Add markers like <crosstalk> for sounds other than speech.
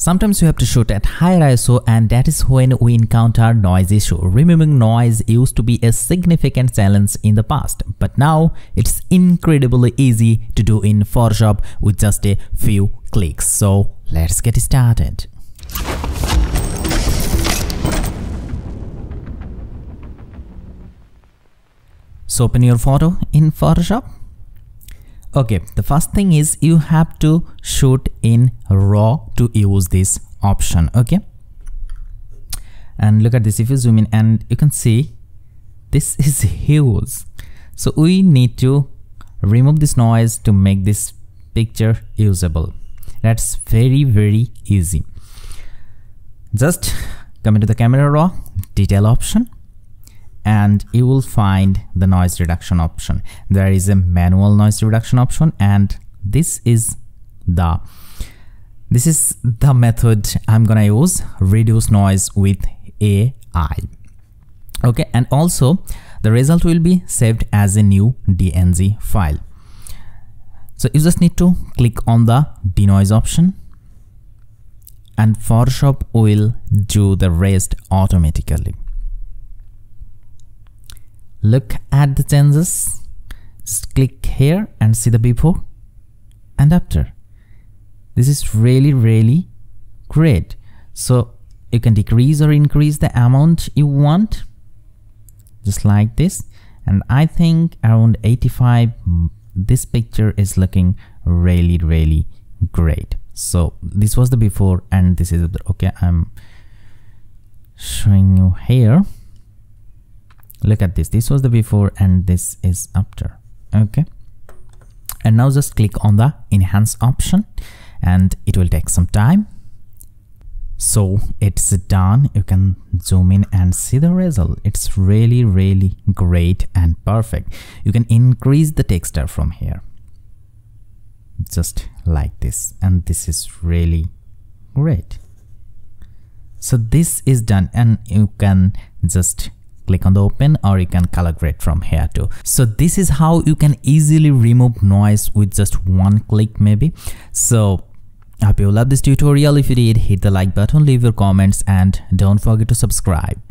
Sometimes we have to shoot at higher ISO and that is when we encounter noise issue. Removing noise used to be a significant challenge in the past, but now it's incredibly easy to do in Photoshop with just a few clicks. So let's get started. So open your photo in Photoshop okay the first thing is you have to shoot in raw to use this option okay? And look at this if you zoom in and you can see this <laughs> is huge. So we need to remove this noise to make this picture usable. That's very very easy. Just come into the camera raw detail option and you will find the noise reduction option. There is a manual noise reduction option and this is the this is the method i'm gonna use reduce noise with ai okay and also the result will be saved as a new dng file. So you just need to click on the denoise option and photoshop will do the rest automatically look at the changes just click here and see the before and after. This is really really great. So you can decrease or increase the amount you want just like this. And I think around 85 mm, this picture is looking really really great. So this was the before and this is the okay I'm showing you here look at this. This was the before and this is after. Okay. And now just click on the enhance option and it will take some time. So it's done. You can zoom in and see the result. It's really really great and perfect. You can increase the texture from here. Just like this. And this is really great. So this is done. And you can just click on the open or you can color grade from here too. So this is how you can easily remove noise with just one click maybe. So I hope you love this tutorial. If you did hit the like button leave your comments and don't forget to subscribe